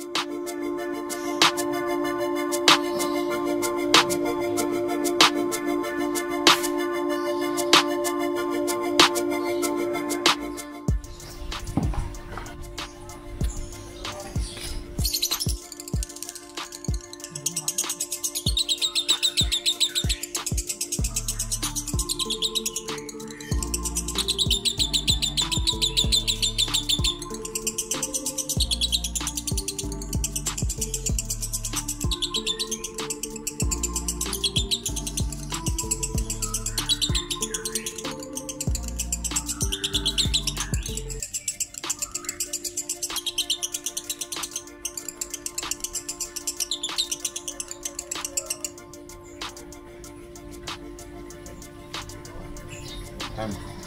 Thank you. Em.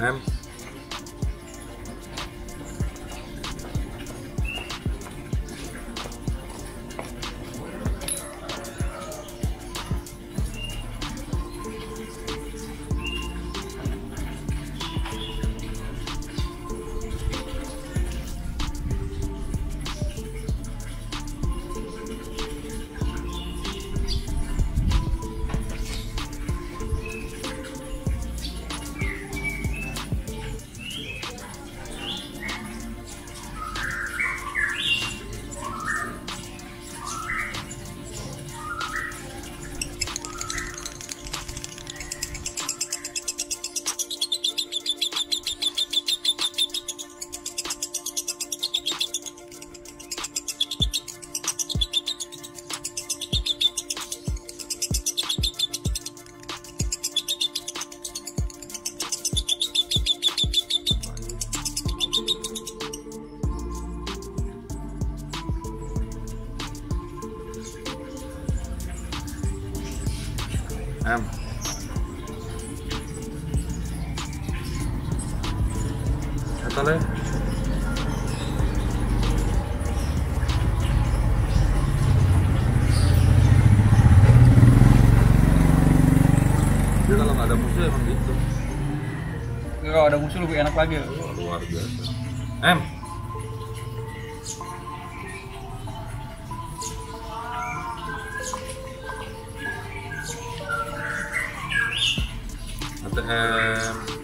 Em. Em. Kata. Dia kalau nggak ada musuh emang gitu. Kalau ada musuh lebih enak lagi. Luar biasa. Em. um,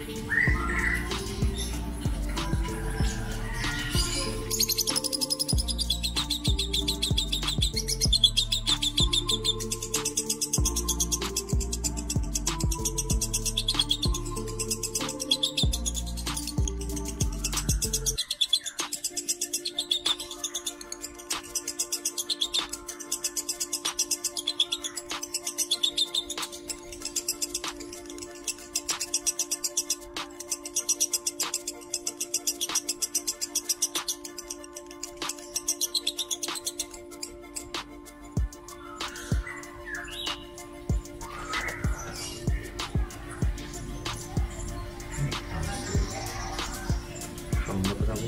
Но потому.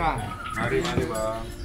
Mari mari bang